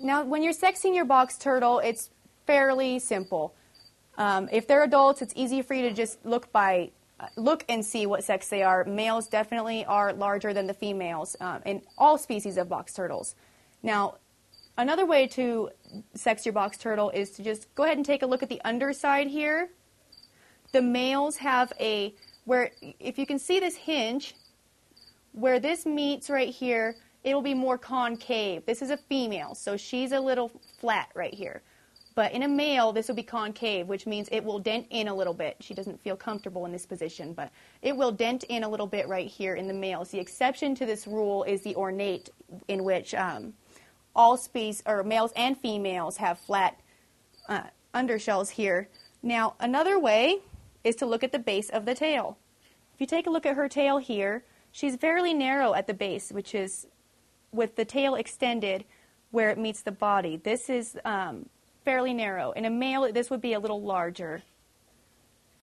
Now, when you're sexing your box turtle, it's fairly simple. Um, if they're adults, it's easy for you to just look by uh, look and see what sex they are. Males definitely are larger than the females um, in all species of box turtles. Now, another way to sex your box turtle is to just go ahead and take a look at the underside here. The males have a where if you can see this hinge where this meets right here, it will be more concave. This is a female, so she's a little flat right here. But in a male, this will be concave, which means it will dent in a little bit. She doesn't feel comfortable in this position, but it will dent in a little bit right here in the males. The exception to this rule is the ornate, in which um, all species, or males and females, have flat uh, undershells here. Now, another way is to look at the base of the tail. If you take a look at her tail here, she's fairly narrow at the base, which is with the tail extended where it meets the body. This is um, fairly narrow. In a male, this would be a little larger.